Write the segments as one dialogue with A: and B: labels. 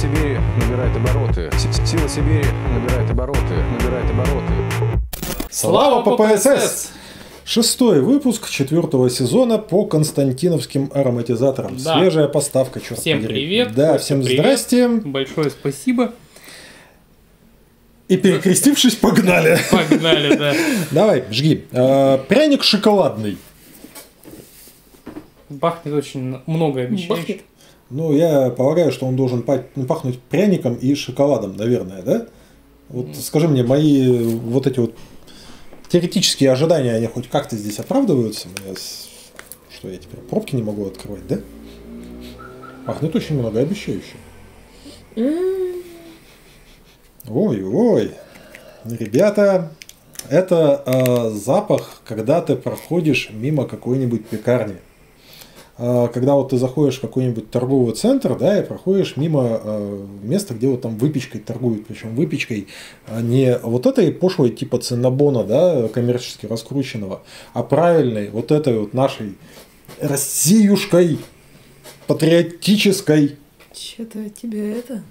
A: Сибири набирает обороты. Сила Сибири набирает обороты. Набирает обороты.
B: Слава ППСС! Шестой выпуск четвертого сезона по константиновским ароматизаторам.
C: Да.
B: Свежая поставка, черт
C: Всем
B: подери.
C: привет,
B: Да, всем
C: привет.
B: здрасте.
C: Большое спасибо.
B: И перекрестившись, погнали.
C: Погнали, да.
B: Давай, жги. Э, Пряник шоколадный.
C: Бахнет очень много обещающих.
B: Ну, я полагаю, что он должен ну, пахнуть пряником и шоколадом, наверное, да? Вот скажи мне, мои вот эти вот теоретические ожидания, они хоть как-то здесь оправдываются? С- Что, я теперь пробки не могу открывать, да? Пахнет очень многообещающе. Ой-ой, ребята, это э, запах, когда ты проходишь мимо какой-нибудь пекарни. Э, когда вот ты заходишь в какой-нибудь торговый центр, да, и проходишь мимо э, места, где вот там выпечкой торгуют, причем выпечкой а не вот этой пошлой типа циннабона, да, коммерчески раскрученного, а правильной, вот этой вот нашей Россиюшкой, патриотической.
D: Че-то тебе это...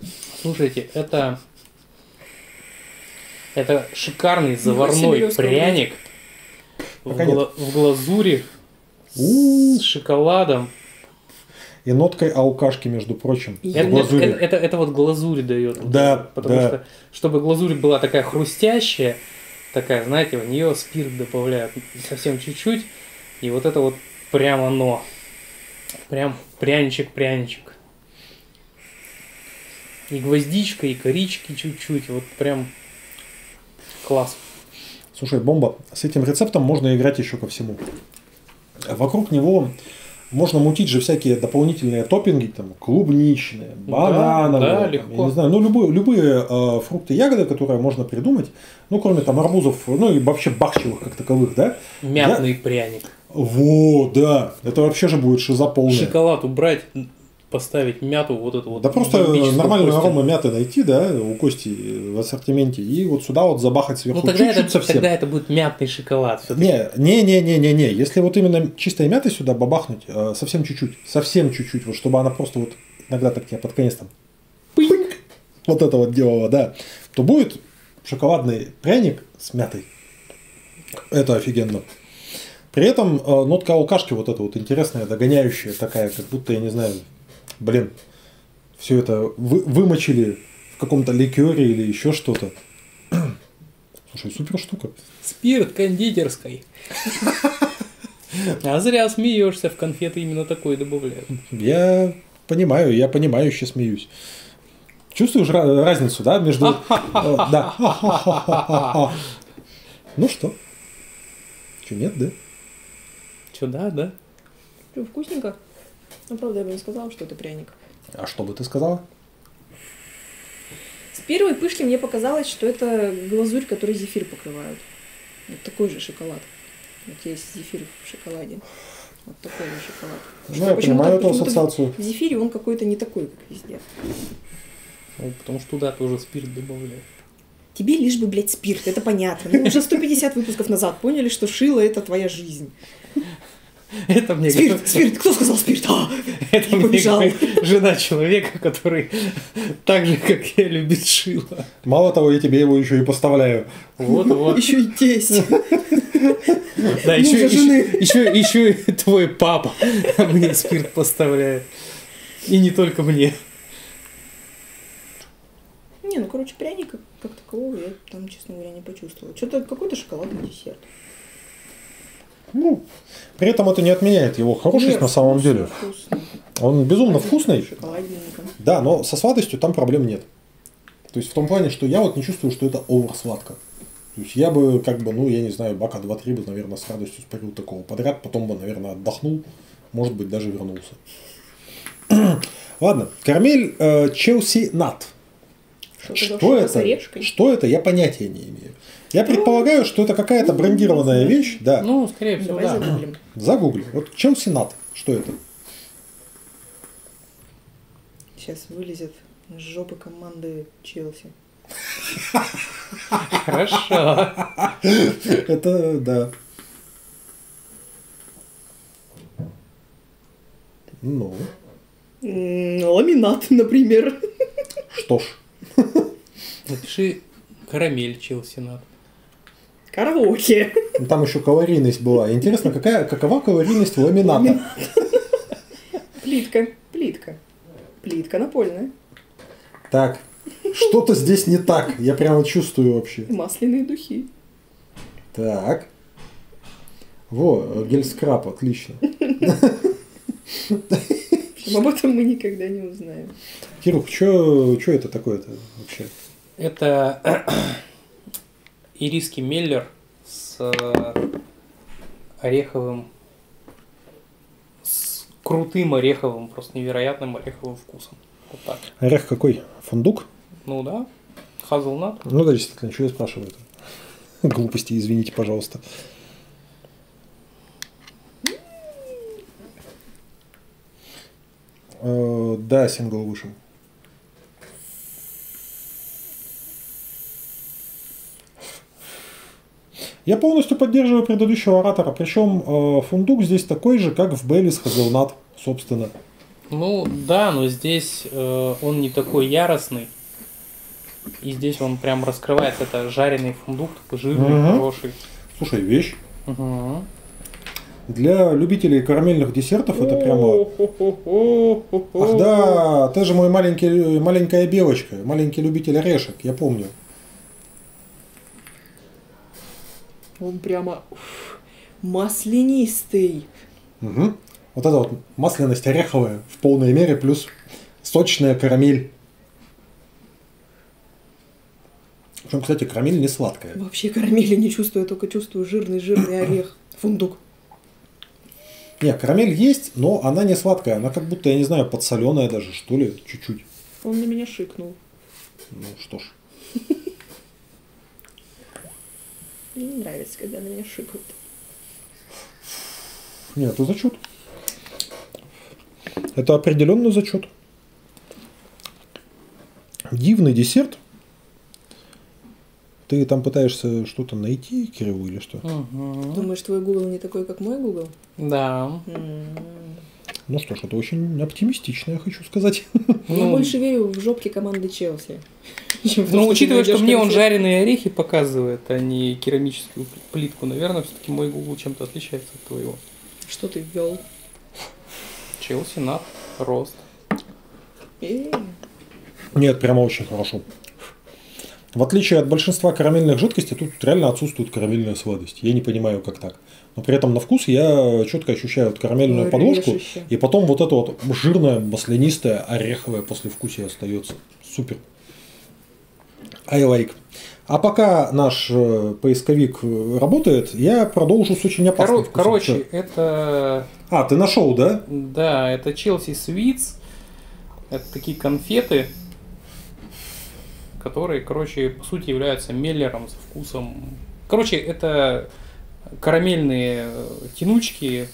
C: Слушайте, это... Это шикарный заварной пряник в, гла- в глазури. С шоколадом.
B: И ноткой алкашки, между прочим.
C: Это,
B: глазури.
C: это- это- это вот глазурь дает.
B: Да,
C: Потому
B: да.
C: что, чтобы глазурь была такая хрустящая, такая, знаете, в нее спирт добавляют совсем чуть-чуть, и вот это вот прям оно. Прям пряничек-пряничек. И гвоздичка, и корички чуть-чуть, вот прям класс.
B: Слушай, бомба, с этим рецептом можно играть еще ко всему. Вокруг него можно мутить же всякие дополнительные топпинги, там, клубничные, банановые,
C: да,
B: там,
C: легко.
B: я не знаю, ну, любые, любые э, фрукты, ягоды, которые можно придумать, ну, кроме там арбузов, ну, и вообще бахчевых как таковых, да?
C: Мятный пряник.
B: Во, да, это вообще же будет шиза полная.
C: Шоколад убрать, поставить мяту, вот эту вот.
B: Да просто нормальную
C: костю.
B: арома мяты найти, да, у Кости в ассортименте, и вот сюда вот забахать сверху
C: Ну тогда
B: чуть-чуть
C: это,
B: совсем.
C: тогда это будет мятный шоколад.
B: Не, не, не, не, не, не. Если вот именно чистой мяты сюда бабахнуть, э, совсем чуть-чуть, совсем чуть-чуть, вот чтобы она просто вот иногда так тебе под конец там пыньк, вот это вот делала, да, то будет шоколадный пряник с мятой. Это офигенно. При этом э, нотка алкашки вот эта вот интересная, догоняющая такая, как будто, я не знаю, блин, все это вы- вымочили в каком-то ликере или еще что-то. Слушай, супер штука.
C: Спирт кондитерской. А зря смеешься, в конфеты именно такой добавляют.
B: Я понимаю, я понимающе смеюсь. Чувствуешь разницу, да, между... э, Да. Ну что? Че, нет, да?
C: Че, да, да?
D: Прям вкусненько. Ну, правда, я бы не сказала, что это пряник.
B: А что бы ты сказала?
D: С первой пышки мне показалось, что это глазурь, который зефир покрывают. Вот такой же шоколад. Вот есть зефир в шоколаде. Вот такой же шоколад.
B: Ну,
D: Что
B: я понимаю эту ассоциацию.
D: В зефире он какой-то не такой, как везде.
C: Ну, потому что туда тоже спирт добавляют.
D: Тебе лишь бы, блядь, спирт, это понятно. Мы уже 150 выпусков назад поняли, что шило это твоя жизнь.
C: Это мне
D: Спирт,
C: говорит-
D: спирт, кто сказал спирт? А!
C: это мне говорит жена человека, который так же, как я, любит шило.
B: Мало того, я тебе его еще и поставляю.
C: Вот, вот.
D: Еще и тесть.
C: Да, еще, еще, еще и твой папа мне спирт поставляет. И не только мне.
D: Не, ну, короче, пряника как такового я там, честно говоря, не почувствовала. Что-то какой-то шоколадный десерт.
B: Ну, при этом это не отменяет его хорошесть
D: Нет,
B: на самом
D: вкусно,
B: деле.
D: вкусно.
B: Он безумно вкусный.
D: Шоколадненько.
B: Да, но со сладостью там проблем нет. То есть в том плане, что я вот не чувствую, что это овер сладко. То есть я бы, как бы, ну, я не знаю, бака 2-3 бы, наверное, с радостью спарил такого подряд, потом бы, наверное, отдохнул, может быть, даже вернулся. Ладно, кармель э, Челси Нат. Что это? Что это, я понятия не имею. Я предполагаю, что это какая-то брендированная вещь. Да,
C: Ну, скорее всего,
D: Давай
C: да.
D: загуглим.
B: загугли. Вот Челси Нат. Что это?
D: Сейчас вылезет из жопы команды Челси.
C: Хорошо.
B: Это, да. Ну,
D: Ламинат, например.
B: Что ж,
C: Напиши карамель Челси надо.
D: Караоке.
B: ну, там еще калорийность была. Интересно, какая, какова калорийность ламината?
D: Плитка. Плитка. Плитка напольная.
B: Так, что-то здесь не так. Я прямо чувствую вообще.
D: Масляные духи.
B: Так. Во, гель-скраб, отлично.
D: Об этом мы никогда не узнаем.
B: Кирух, что это такое-то вообще?
C: Это ириский меллер с э, ореховым, с крутым ореховым, просто невероятным ореховым вкусом. Вот так.
B: Орех какой? Фундук?
C: Ну да, хазлнат.
B: Ну да, действительно, что я спрашиваю это? Глупости, извините, пожалуйста. Да, сингл вышел. Я полностью поддерживаю предыдущего оратора, причем э, фундук здесь такой же, как в Беллис Хазелнат, собственно.
C: Ну да, но здесь э, он не такой яростный. И здесь он прям раскрывается. Это жареный фундук, такой жирный,
B: Мгм.
C: хороший.
B: Слушай, вещь.
C: Мгм.
B: Для любителей карамельных десертов это прямо... Ах да, ты же мой маленький, маленькая белочка, маленький любитель орешек, я помню.
D: Он прямо уф, маслянистый.
B: Мгм. Вот это вот масляность ореховая в полной мере, плюс сочная карамель. Причем, кстати, карамель не сладкая.
D: Вообще карамели не чувствую, только чувствую жирный-жирный орех. Фундук.
B: Не, карамель есть, но она не сладкая. Она как будто, я не знаю, подсоленая даже, что ли, чуть-чуть.
D: Он на меня шикнул.
B: Ну что ж.
D: Мне не нравится, когда на меня шикают.
B: Нет, это зачет. Это определенный зачет. Дивный десерт. Ты там пытаешься что-то найти, Кирилл, или что?
C: Мгм.
D: Думаешь, твой Google не такой, как мой Google?
C: Да.
D: М.
B: Ну что ж, это очень оптимистично, я хочу сказать.
D: Я
C: Ну,
D: больше верю в жопки команды Челси.
C: Ну,
D: ты
C: учитывая, что мне он жареные орехи показывает, а не керамическую пл- плитку, наверное, все-таки мой Google чем-то отличается от твоего.
D: Что ты ввел?
C: Челси, нат, рост.
B: Нет, прямо очень хорошо. В отличие от большинства карамельных жидкостей, тут реально отсутствует карамельная сладость. Я не понимаю, как так. Но при этом на вкус я четко ощущаю вот карамельную
D: Ой,
B: подложку,
D: режуще.
B: и потом вот это вот жирное, маслянистое, ореховое послевкусие остается. Супер. I like. А пока наш э, поисковик э, работает, я продолжу с очень опасным
C: Коро-
B: вкусом.
C: короче,
B: Чё?
C: это
B: А, ты нашел, да?
C: Да, это Челси Свитс. Это такие конфеты, которые, короче, по сути являются меллером со вкусом. Короче, это карамельные э, тянучки,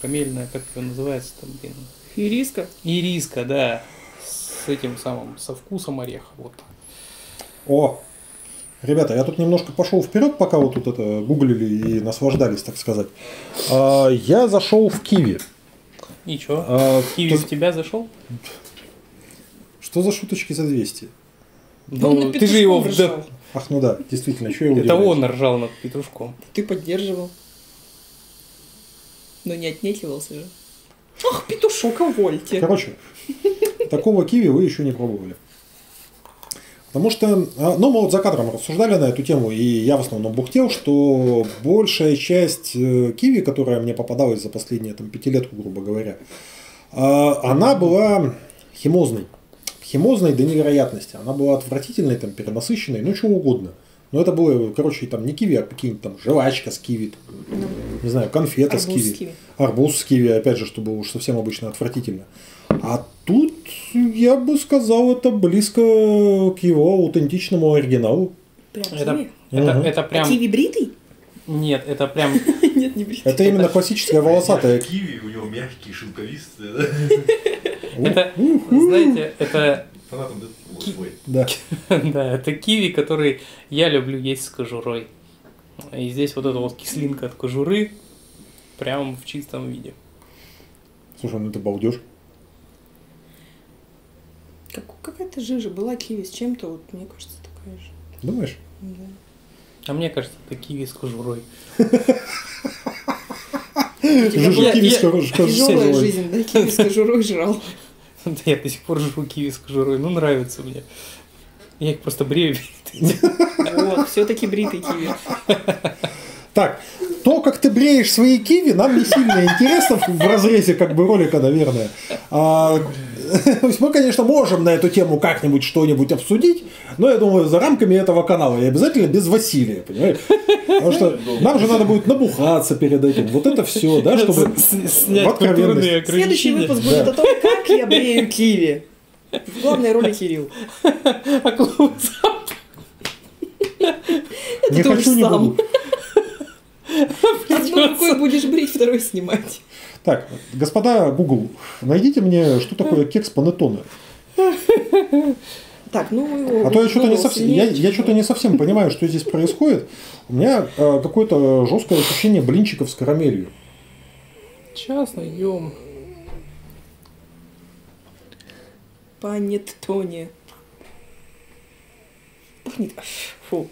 C: карамельная, как это называется там, блин,
D: Ириска.
C: ириска, да, с этим самым, со вкусом ореха, вот.
B: О, ребята, я тут немножко пошел вперед, пока вы тут это гуглили и наслаждались, так сказать. А, Я зашел в Киви.
C: И чё?
B: А,
C: Киви в тебя зашел?
B: Что за шуточки за 200?
C: Ну,
D: над
C: ты же его
D: ржал.
B: Ах, ну да, действительно, что я
C: Это он ржал над петрушком.
D: Ты поддерживал. Но не отнекивался же. Ах, петушок, увольте.
B: Короче, такого киви вы еще не пробовали. Потому что, а, ну, мы вот за кадром рассуждали на эту тему, и я в основном бухтел, что большая часть э, киви, которая мне попадалась за последние там, пятилетку, грубо говоря, а, она была химозной. Химозной до невероятности. Она была отвратительной, там, перенасыщенной, ну, чего угодно. Но это было, короче, там не киви, а какие-нибудь там жвачка с киви, там, не знаю, конфета с
D: Ну,
B: киви.
D: с киви.
B: Арбуз с киви, опять же, что было уж совсем обычно отвратительно. А тут, я бы сказал, это близко к его аутентичному оригиналу.
D: Прям
C: Это,
D: киви.
C: это,
B: Мгм.
C: это
D: А
C: прям...
D: киви бритый?
C: Нет, это прям...
D: Нет, не бритый.
B: Это именно классическая волосатая.
E: Киви, у него мягкие, шелковистые?
C: Это, знаете, это.
B: Да.
C: Да, это киви, который я люблю есть с кожурой. И здесь вот эта вот кислинка от кожуры прям в чистом виде.
B: Слушай, ну это балдеж.
D: Как какая-то жижа была киви с чем-то, вот мне кажется, такая же.
B: Думаешь?
D: Да.
C: А мне кажется, это киви с кожурой. Я-
B: киви с.
D: Тяжелая жизнь, да, киви с кожурой жрал.
C: Да я до сих пор жру киви с кожурой, ну нравится мне. Я их просто брею.
D: Вот, все-таки бритый киви.
B: Так, то, как ты бреешь свои киви, нам не сильно интересно в разрезе как бы ролика, наверное. А, то есть мы, конечно, можем на эту тему как-нибудь что-нибудь обсудить, но я думаю, за рамками этого канала и обязательно без Василия, понимаешь? Потому что нам же надо будет набухаться перед этим. Вот это все, да, чтобы...
C: Снять культурные
D: Следующий выпуск будет о том, как я брею киви. В главной роли Кирилл.
C: А клоузап?
B: Не хочу, не буду.
D: Одну рукой будешь брить, второй снимать.
B: Так, господа Google, найдите мне, что такое кекс панеттоне.
D: Так, ну его...
B: А то я что-то не совсем, я, я что-то не совсем понимаю, что здесь происходит. У меня э, какое-то жесткое ощущение блинчиков с карамелью.
C: Сейчас найдем.
D: Панеттоне. Пахнет... Фу.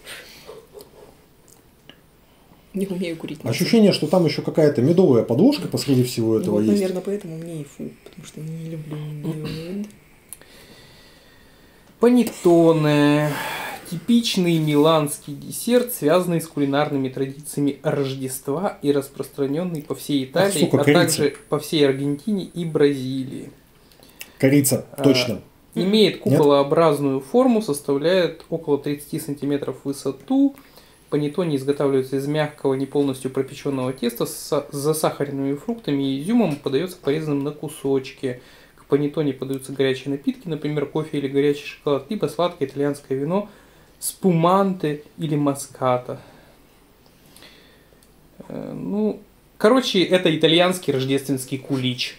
D: Не умею курить.
B: Ощущение, что там еще какая-то медовая подложка посреди всего
D: Ну,
B: этого
D: вот,
B: есть.
D: наверное, поэтому мне и фу, потому что не люблю мед.
C: Панеттоне. Типичный миланский десерт, связанный с кулинарными традициями Рождества и распространенный по всей Италии,
B: сука,
C: а
B: корица.
C: также по всей Аргентине и Бразилии.
B: Корица,
C: А,
B: точно.
C: Имеет куполообразную форму, составляет около 30 сантиметров в высоту. Панеттоне изготавливается из мягкого, не полностью пропеченного теста с с засахаренными фруктами и изюмом, подается порезанным на кусочки. Панеттоне подаются горячие напитки, например, кофе или горячий шоколад, либо сладкое итальянское вино, спуманте или маската. Э, Ну, короче, это итальянский рождественский кулич.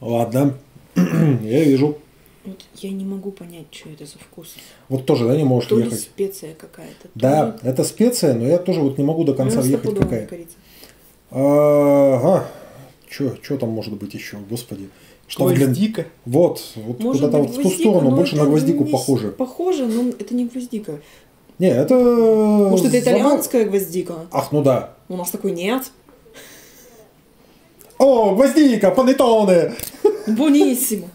B: Ладно, я вижу.
D: Вот я не могу понять, что это за вкус.
B: Вот тоже, да, не можешь
D: То ли
B: въехать.
D: специя какая-то. то
B: Да,
D: ли-
B: это специя, но я тоже вот не могу до конца
D: Наверное,
B: въехать какая. Ага. Что там может быть еще, господи? Что Глен-
C: Гвоздика.
B: Вот, вот
D: Может
B: куда-то
D: быть,
B: вот в ту
D: гвоздика,
B: сторону, больше на гвоздику похоже.
D: Похоже, но это не гвоздика.
B: Не, это...
D: Может, это
B: забав-
D: итальянская гвоздика?
B: Ах, ну да.
D: У нас такой нет.
B: О, гвоздика, панеттоне!
D: Бониссимо.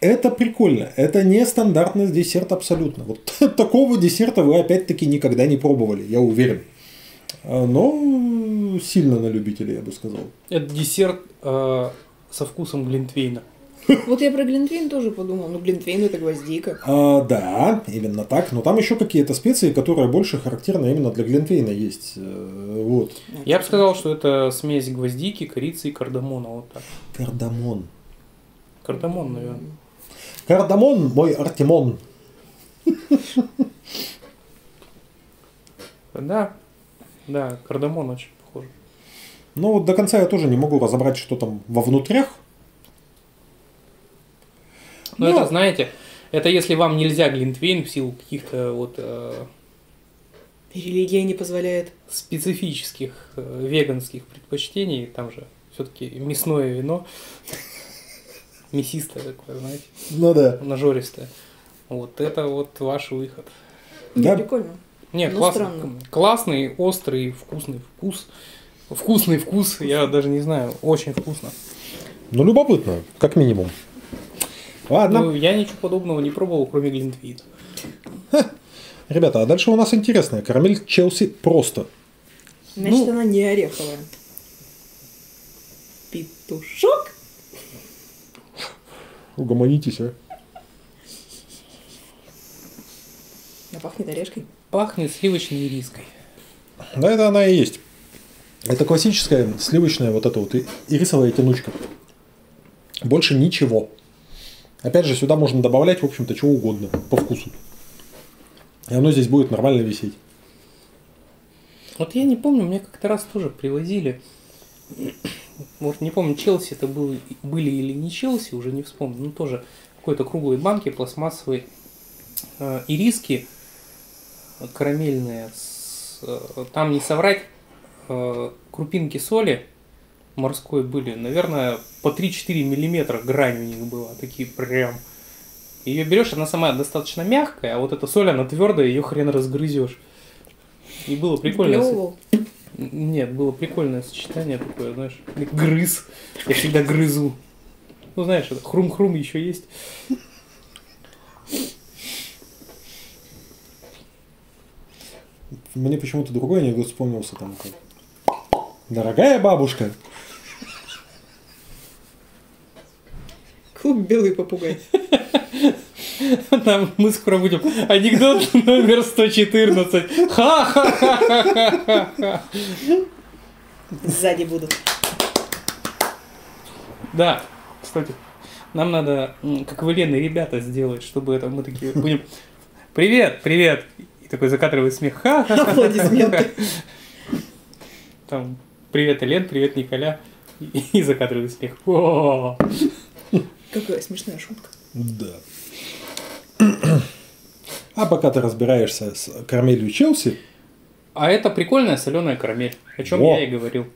B: Это прикольно. Это не стандартный десерт абсолютно. Вот такого десерта вы опять-таки никогда не пробовали, я уверен. А, Но сильно на любителя, я бы сказал.
C: Это десерт э, со вкусом глинтвейна.
D: Вот я про Глинтвейн тоже подумал. Ну, Глинтвейн это гвоздика.
B: А, да, именно так. Но там еще какие-то специи, которые больше характерны именно для глинтвейна есть. Э, Вот.
C: Я бы сказал, что это смесь гвоздики, корицы и кардамона. Вот так.
B: Кардамон.
C: Кардамон, наверное.
B: Кардамон, мой Артемон.
C: Да, да, кардамон очень похож.
B: Ну вот до конца я тоже не могу разобрать, что там во внутрях.
C: Но
B: Ну.
C: это, знаете, это если вам нельзя глинтвейн в силу каких-то вот э,
D: Религия не позволяет.
C: специфических э, веганских предпочтений, там же все-таки мясное вино, мясистое такое, знаете,
B: Ну да.
C: нажористое. Вот это вот ваш выход.
D: Не,
B: Да.
D: прикольно.
C: Нет,
D: Ну,
C: классный, классный, острый, вкусный вкус. Вкусный вкус, я даже не знаю, очень вкусно.
B: Ну любопытно, как минимум. Ладно.
C: Ну, я ничего подобного не пробовал, кроме глинтвейна.
B: Ребята, а дальше у нас интересное. Карамель Челси просто.
D: Значит,
B: Ну.
D: она не ореховая. Петушок?
B: Угомонитесь, а.
D: Она пахнет орешкой.
C: Пахнет сливочной ириской.
B: Да, это она и есть. Это классическая сливочная вот эта вот ирисовая тянучка. Больше ничего. Опять же, сюда можно добавлять, в общем-то, чего угодно по вкусу. И оно здесь будет нормально висеть.
C: Вот я не помню, мне как-то раз тоже привозили. Вот не помню, Челси это был, были или не Челси, уже не вспомню. Ну тоже какой-то круглой банке пластмассовой э, ириски э, карамельные. с, э, там не соврать, э, крупинки соли морской были, наверное, по 3-4 миллиметра грань у них была, такие прям. Ее берешь, она сама достаточно мягкая, а вот эта соль, она твердая, ее хрен разгрызешь. И было прикольно.
D: Сплёвывал.
C: Нет, было прикольное сочетание такое, знаешь, грыз. Я всегда грызу. Ну, знаешь, это хрум-хрум еще есть.
B: Мне почему-то другой анекдот вспомнился там. как, Дорогая бабушка,
D: Клуб «Белый попугай».
C: Там мы скоро будем. Анекдот номер 114. Ха-ха-ха-ха-ха.
D: Сзади будут.
C: Да, кстати, нам надо, как выленные ребята сделать, чтобы это мы такие будем. Привет, привет. И такой закадровый смех. Ха-ха-ха.
D: Аплодисменты.
C: Там, привет, Элен, привет, Николя. И, и закадровый смех. О,
D: Какая смешная шутка.
B: Да. А пока ты разбираешься с кармелью Челси,
C: А это прикольная соленая карамель, о чем
B: Во.
C: я и говорил.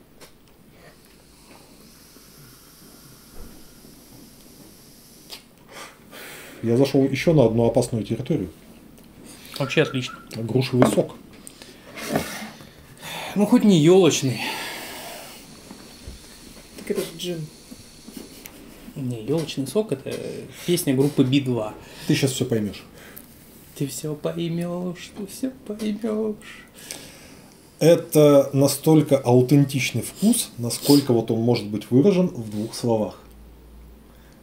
B: я зашел еще на одну опасную территорию.
C: Вообще отлично.
B: Грушевый сок.
C: Ну, хоть не елочный.
D: Джин.
C: Не, елочный сок это песня группы Би-2.
B: Ты сейчас все поймешь.
C: Ты все поймешь, ты все поймешь.
B: Это настолько аутентичный вкус, насколько вот он может быть выражен в двух словах.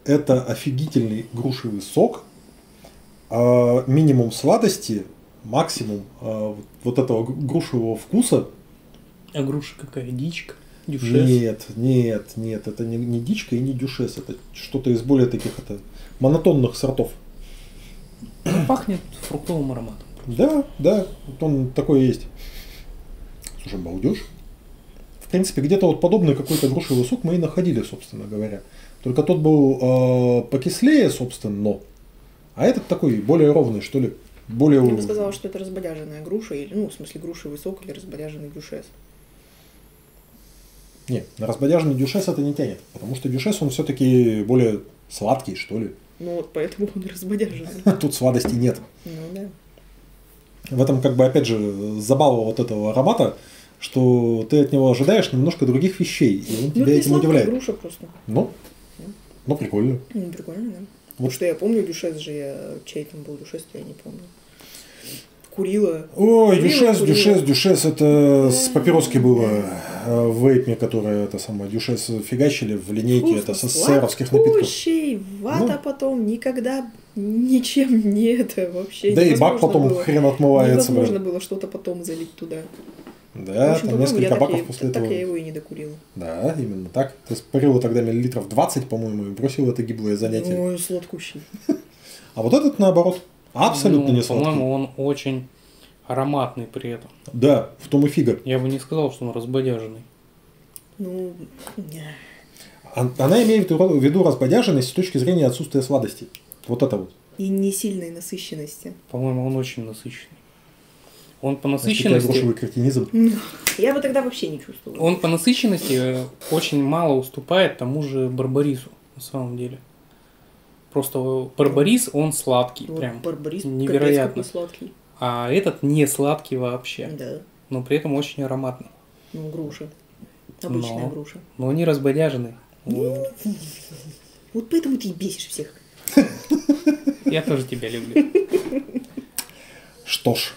B: Это офигительный грушевый сок, а минимум сладости, максимум а, вот этого гру- грушевого вкуса.
C: А груша какая? Дичка? Дюшес?
B: Нет, нет, нет, это не, не дичка и не дюшес, это что-то из более таких это монотонных сортов.
C: Пахнет фруктовым ароматом.
B: Да, да, вот он такой есть. Слушай, балдеж. В принципе, где-то вот подобный какой-то грушевый сок мы и находили, собственно говоря. Только тот был э, покислее, собственно, а этот такой более ровный, что ли. Более...
D: Я бы сказала, что это разбодяженная груша, или, ну, в смысле, грушевый сок или разбодяженный дюшес.
B: Не, на разбодяженный дюшес это не тянет, потому что дюшес он все-таки более сладкий, что ли.
D: Ну вот поэтому он разбодяженный.
B: Тут сладости нет.
D: Ну да.
B: В этом, как бы, опять же, забава вот этого аромата, что ты от него ожидаешь немножко других вещей, и он
D: Ну,
B: тебя этим
D: сладкая
B: удивляет.
D: груша просто.
B: Ну, ну, прикольно.
D: Ну, прикольно, да.
B: Вот.
D: Потому что я помню дюшес же, я... чей там был дюшес, я не помню. Курила.
B: Ой,
D: Курила,
B: дюшес,
D: курила.
B: дюшес, дюшес, это с папироски было в вейпме, которое это самое, дюшес фигачили в линейке, это со сэровских напитков.
D: Сладкущий, вата
B: Ну.
D: потом никогда ничем не это вообще
B: Да и бак потом
D: было.
B: хрен отмывается,
D: Невозможно
B: блин.
D: было что-то потом залить туда.
B: Да,
D: общем,
B: там
D: я
B: несколько
D: так
B: баков
D: и-
B: после
D: так
B: этого.
D: я его и не докурила.
B: Да, именно так. Ты спарила тогда миллилитров 20, по-моему, и бросил это гиблое занятие.
D: Ой, сладкущий.
B: А вот этот наоборот. Абсолютно
C: Ну,
B: не сладкий.
C: По-моему, он очень ароматный при этом.
B: Да, в том и фига.
C: Я бы не сказал, что он разбодяженный.
D: Ну,
B: Она имеет в виду разбодяженность с точки зрения отсутствия сладости. Вот это вот.
D: и не сильной насыщенности.
C: По-моему, он очень насыщенный. Он по насыщенности,
B: кретинизм.
D: Я бы тогда вообще не чувствовала.
C: он по насыщенности э, очень мало уступает тому же Барбарису, на самом деле. Просто э, Барбарис, он сладкий,
D: Вот
C: прям.
D: барбарис
C: невероятно.
D: сладкий.
C: А этот не сладкий вообще,
D: Да.
C: но при этом очень ароматный.
D: Ну, груша. Обычная
C: Но.
D: груша.
C: Но не разбодяженный. Он-
D: Вот поэтому ты и бесишь всех.
C: Я тоже тебя люблю.
B: Что ж.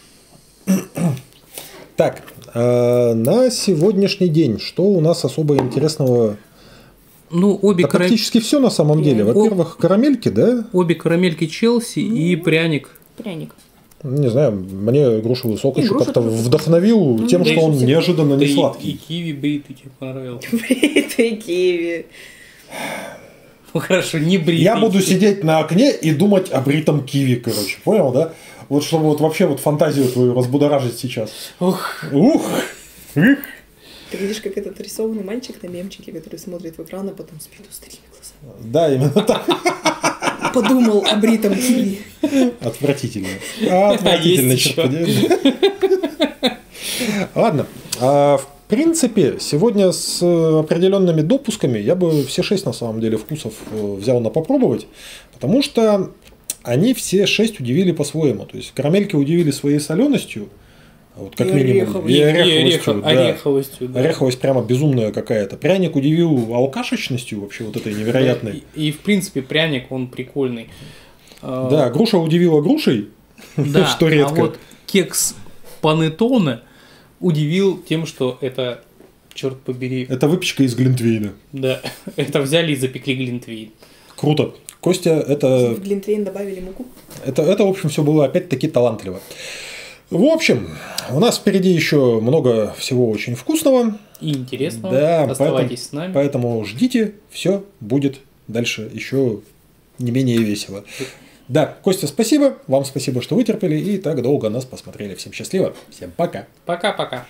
B: Так, э, на сегодняшний день, что у нас особо интересного?
C: Ну, обе,
B: Да
C: кара-
B: практически все на самом деле.
D: Ну,
B: Во-первых, карамельки, да?
C: обе карамельки Челси и пряник.
D: Пряник.
B: Не знаю, мне грушевый сок
D: Не,
B: еще как-то вдохновил тем,
C: да
B: что
C: и
B: он неожиданно
C: Да
B: не
C: и- И
B: сладкий.
C: киви бритый тебе понравился.
D: Бритый киви.
C: Ну хорошо, не бритый.
B: Я буду сидеть на окне и думать о бритом киви, короче, понял, да? Вот чтобы вот вообще вот фантазию твою разбудоражить сейчас.
C: Ух,
B: Ух!
D: Ты видишь, как этот рисованный мальчик на мемчике, который смотрит в экран, а потом спит усталыми глазами.
B: Да, именно так.
D: Подумал о бритом киви.
B: Отвратительно. Отвратительно,
C: Есть
B: черт подери. Ладно. А, в принципе, сегодня с э, определенными допусками я бы все шесть на самом деле вкусов э, взял на попробовать, потому что они все шесть удивили по-своему. То есть карамельки удивили своей соленостью, вот как
D: И
B: минимум,
D: ореховостью.
B: и
C: И
B: ореховостью.
C: орехов-
B: да.
C: ореховостью, да.
B: Ореховость прямо безумная какая-то. Пряник удивил алкашечностью вообще вот этой невероятной.
C: И, и, в принципе пряник он прикольный. А,
B: Да, груша удивила грушей,
C: Да,
B: что редко.
C: А вот кекс панеттоне удивил тем, что это, черт побери,
B: Это выпечка из Глинтвейна.
C: да, это взяли и запекли глинтвейн.
B: Круто. Костя, это
D: В Глинтвейн добавили муку.
B: Это, это, в общем, все было опять-таки талантливо. В общем, у нас впереди еще много всего очень вкусного.
C: И интересно.
B: Да,
C: Оставайтесь
B: поэтому,
C: с нами.
B: поэтому ждите, все будет дальше еще не менее весело. Да, Костя, спасибо. Вам спасибо, что вытерпели и так долго нас посмотрели. Всем счастливо. Всем пока.
C: Пока-пока.